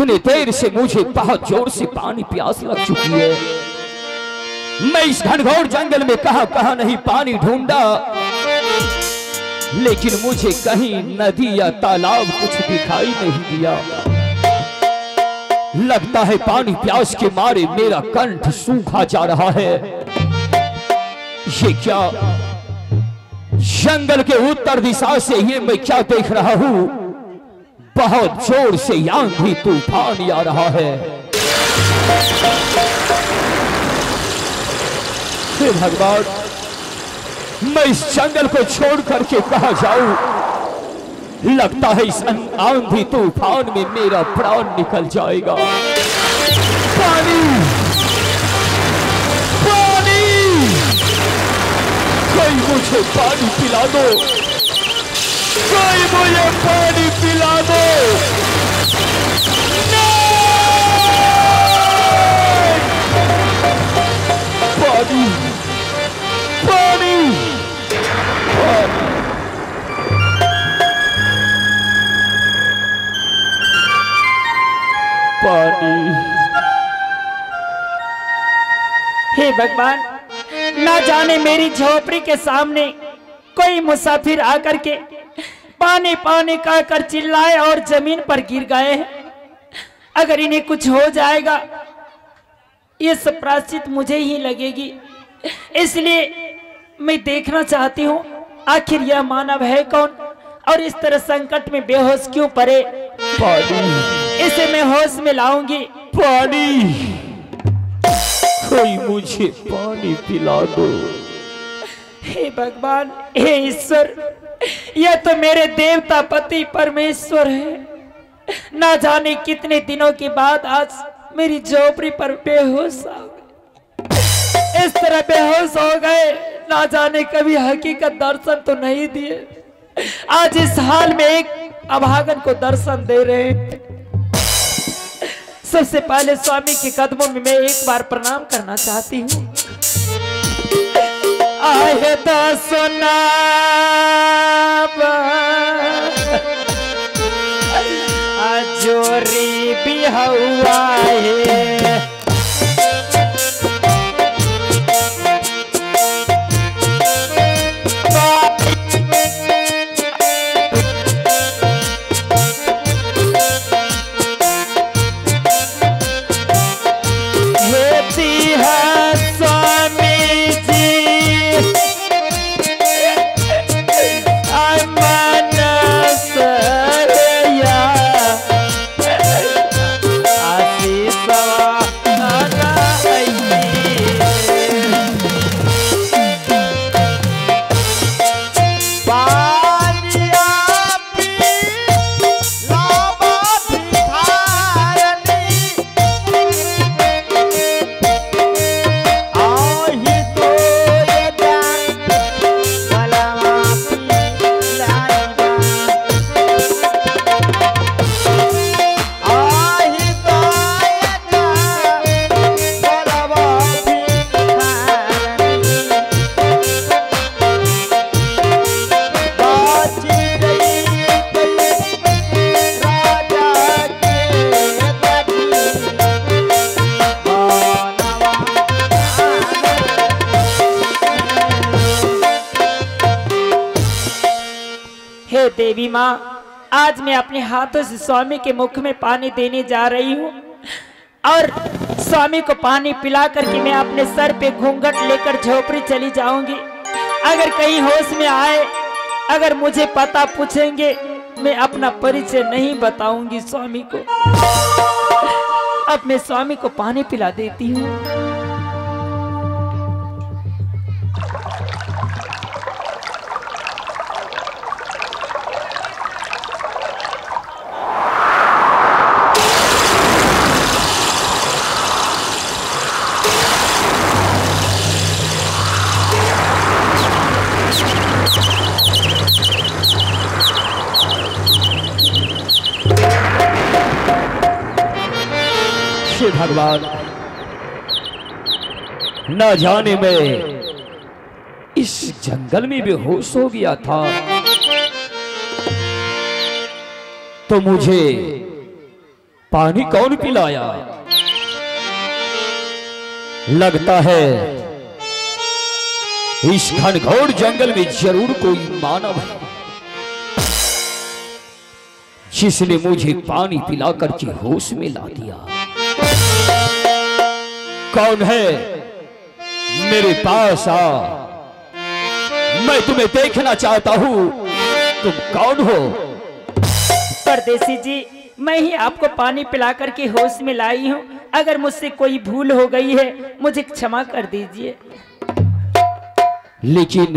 कितने देर से मुझे बहुत ज़ोर से पानी प्यास लग चुकी है। मैं इस घनघोर जंगल में कहा कहा नहीं, पानी ढूंढा। लेकिन मुझे कहीं नदी या तालाब कुछ दिखाई नहीं दिया। लगता है पानी प्यास के मारे मेरा कंठ सूखा जा रहा है। ये क्या? जंगल के उत्तर दिशा से ये मैं क्या देख रहा हूँ? बहुत ज़ोर से आंधी तूफ़ान आ रहा है। भगवान, मैं इस जंगल को छोड़ करके कहा जाऊँ? लगता है इस आंधी तूफ़ान में मेरा प्राण निकल जाएगा। पानी! पानी! कोई मुझे पानी पिला दो। पानी पिला दो। पानी पानी। पानी। हे भगवान, ना जाने मेरी झोपड़ी के सामने कोई मुसाफिर आकर के पानी पानी कहकर चिल्लाए और ज़मीन पर गिर गए अगर इन्हें कुछ हो जाएगा ये सब प्राश्चित मुझे ही लगेगी। इसलिए मैं देखना चाहती हूँ आखिर यह मानव है कौन? और इस तरह संकट में बेहोश क्यों पड़े? पानी। इसे मैं होश में लाऊँगी। पानी। कोई मुझे पानी पिला दो। भगवान, हे ईश्वर, यह तो मेरे देवता पति परमेश्वर है। ना जाने कितने दिनों के बाद आज मेरी झोपड़ी पर बेहोश आ गए। इस तरह बेहोश हो गए, ना जाने कभी हकीकत दर्शन तो नहीं दिए। आज इस हाल में एक अभागन को दर्शन दे रहे सबसे पहले स्वामी के कदमों में मैं एक बार प्रणाम करना चाहती हूँ। आहे तो सुना जोरी भी हुआ है देवी माँ, आज मैं अपने हाथों से स्वामी के मुख में पानी देने जा रही हूँ। और स्वामी को पानी पिला करके मैं अपने सर पे घूंघट लेकर झोपड़ी चली जाऊँगी। अगर कहीं होश में आए, अगर मुझे पता पूछेंगे, मैं अपना परिचय नहीं बताऊँगी स्वामी को। अब मैं स्वामी को पानी पिला देती हूँ। हे भगवान। न जाने में इस जंगल में बेहोश हो गया था। तो मुझे पानी कौन पिलाया? लगता है इस घनघोर जंगल में ज़रूर कोई मानव है, जिसने मुझे पानी पिलाकर के होश में ला दिया। कौन है? मेरे पास आ। मैं तुम्हें देखना चाहता हूँ। तुम कौन हो? परदेसी जी मैं ही आपको पानी पिला करके होश में लाई हूँ। अगर मुझसे कोई भूल हो गई है मुझे क्षमा कर दीजिए। लेकिन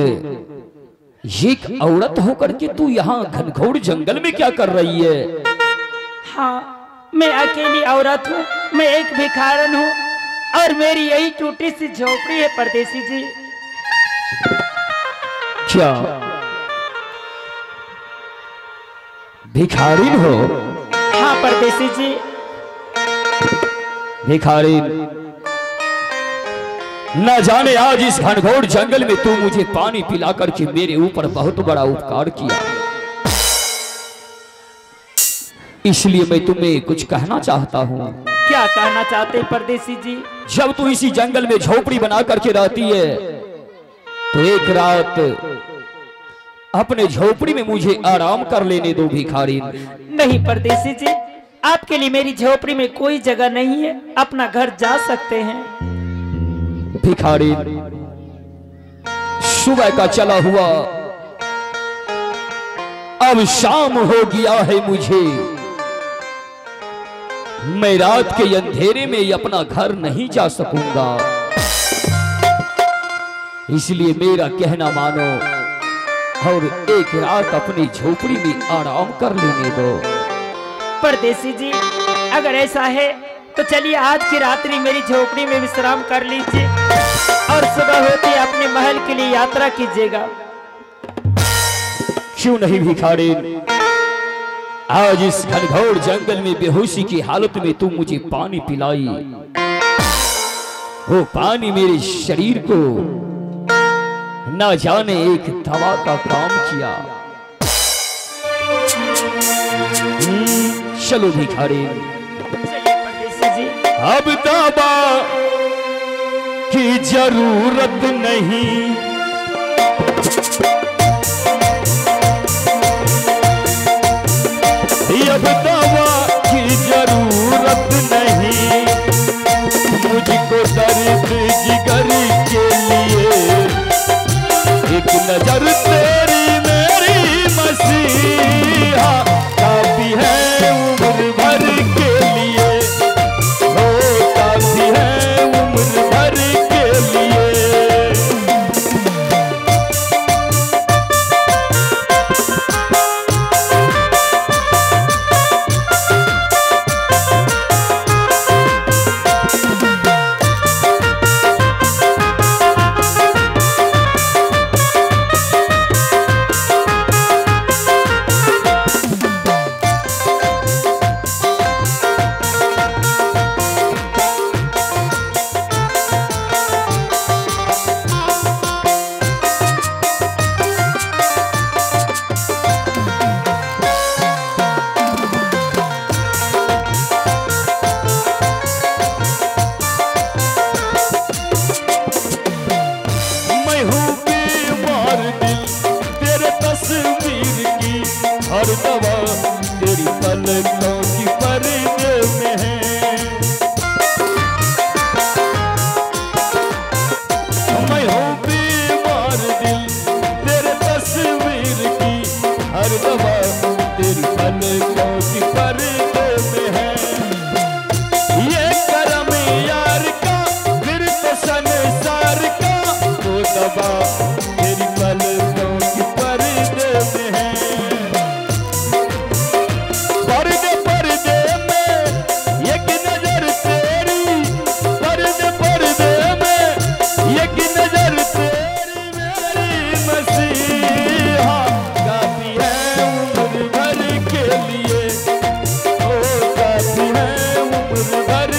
एक औरत होकर के तू यहाँ घनघोर जंगल में क्या कर रही है? हाँ मैं अकेली औरत हूँ। मैं एक भिखारन हूँ। और मेरी यही टूटी सी झोपड़ी है परदेसी जी। क्या? भिखारिन हो? हाँ परदेसी जी। भिखारिन न जाने आज इस घनघोर जंगल में तू मुझे पानी पिला करके मेरे ऊपर बहुत बड़ा उपकार किया। इसलिए मैं तुम्हें कुछ कहना चाहता हूँ। क्या कहना चाहते हैं परदेसी जी? जब तू इसी जंगल में झोपड़ी बना करके रहती है तो एक रात अपने झोपड़ी में मुझे आराम कर लेने दो भिखारी। नहीं परदेसी जी आपके लिए मेरी झोपड़ी में कोई जगह नहीं है अपना घर जा सकते हैं। भिखारी सुबह का चला हुआ अब शाम हो गया है मुझे। मैं रात के अंधेरे में अपना घर नहीं जा सकूँगा। इसलिए मेरा कहना मानो और एक रात अपनी झोपड़ी में आराम कर लेने दो। परदेसी जी अगर ऐसा है तो चलिए आज की रात्रि मेरी झोपड़ी में विश्राम कर लीजिए और सुबह होते अपने महल के लिए यात्रा कीजिएगा। क्यों नहीं भिखारी आज इस घनघोर जंगल में बेहोशी की हालत में तू मुझे पानी पिलाई। वो पानी मेरे शरीर को न जाने एक दवा का काम किया। हम्म, चलो भिखारी। अब दवा की ज़रूरत नहीं। अब दवा की ज़रूरत नहीं। मुझको दर्द जिगर के लिए एक नज़र तेरी We'll